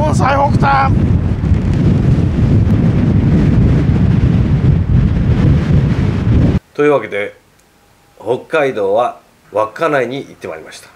本最北端というわけで北海道は稚内に行ってまいりました。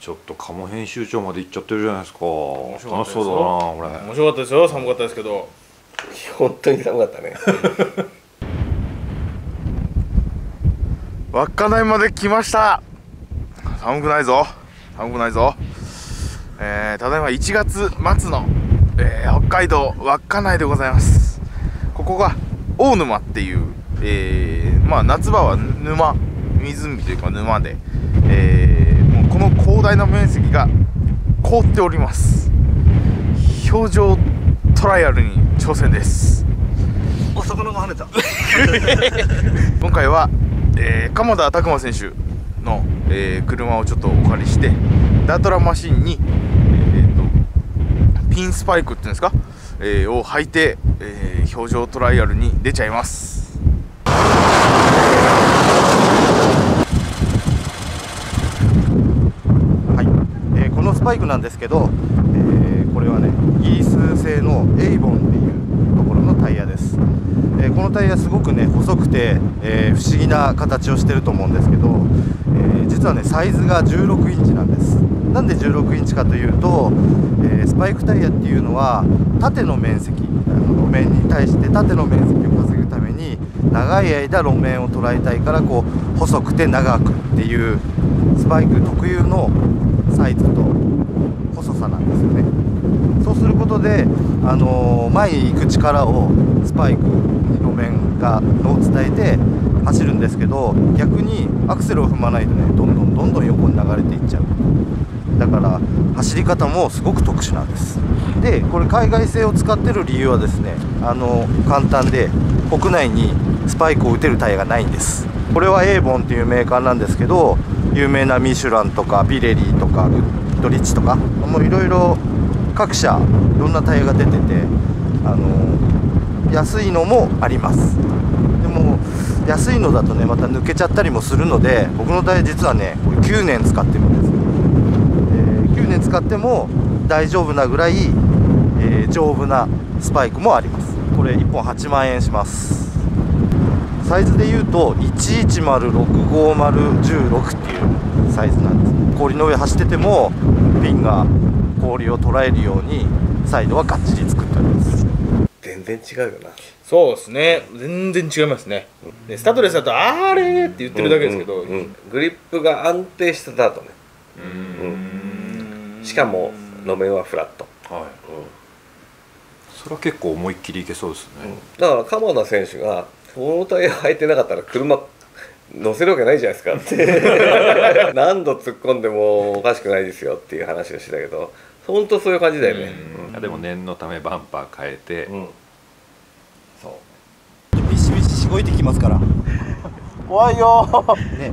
ちょっと鴨編集長まで行っちゃってるじゃないですか。面白かったですよ。楽しそうだな俺面白かったですよ。寒かったですけど。本当に寒かったね。稚内まで来ました。寒くないぞ。寒くないぞえー、ただいま1月末の、えー、北海道稚内でございます。ここが大沼っていう、えー、まあ夏場は沼湖というか沼で、えー、もうこの広大な面積が凍っております。表情トライアルに挑戦です。お魚が跳ねた。今回は、えー、鎌田拓馬選手の、えー車をちょっとお借りしてダートラマシンに、えーとピンスパイクっていうんですか、えーを履いて、えー表情トライアルに出ちゃいます。はい、えーこのスパイクなんですけど、えーこれはねイギリス製のエイボンっていうところのタイヤです、えーこのタイヤすごくね細くて、えー不思議な形をしてると思うんですけど、えー実はねサイズが16インチなんです。なんで16インチかというと、えースパイクタイヤっていうのは縦の面積あの路面に対して縦の面積を稼ぐために長い間路面を捉えたいからこう細くて長くっていうスパイク特有のサイズと細さなんですよね。そうすることで、あのー前に行く力をスパイクに路面がを伝えて走るんですけど逆にアクセルを踏まないとねどんどんどんどん横に流れていっちゃう。だから走り方もすごく特殊なんです。でこれ海外製を使ってる理由はですねあの簡単で国内にスパイクを打てるタイヤがないんです。これはエーボンっていうメーカーなんですけど有名なミシュランとかピレリとかウッドリッチとかもういろいろ各社いろんなタイヤが出ててあの安いのもあります。でも安いのだとねまた抜けちゃったりもするので僕のタイヤ実はねこれ9年使ってるんです。よ年使っても大丈夫なぐらい、えー丈夫なスパイクもあります。これ1本8万円します。サイズで言うと11065016っていうサイズなんです。氷の上走っててもピンが氷を捉えるようにサイドはがっちり作ってあります。全然違うよな。そうですね。全然違いますね。でスタッドレスだと「あれ!」って言ってるだけですけど、うんうんうんグリップが安定したダートねしかも路面はフラット、はい。それは結構思いっきりいけそうですね、だから鎌田選手がこのタイヤ履いてなかったら車乗せるわけないじゃないですか。っ て何度突っ込んでもおかしくないですよっていう話をしてたけど本当そういう感じだよね。うん。でも念のためバンパー変えて、うん、そう。ビシビシしごいてきますから。怖いよね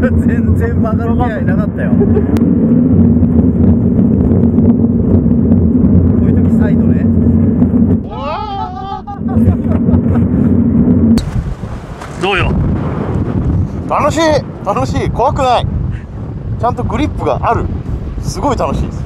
全然曲がる気配なかったよ。こういう時サイドね。どうよ？楽しい楽しい。怖くない。ちゃんとグリップがある。すごい楽しいです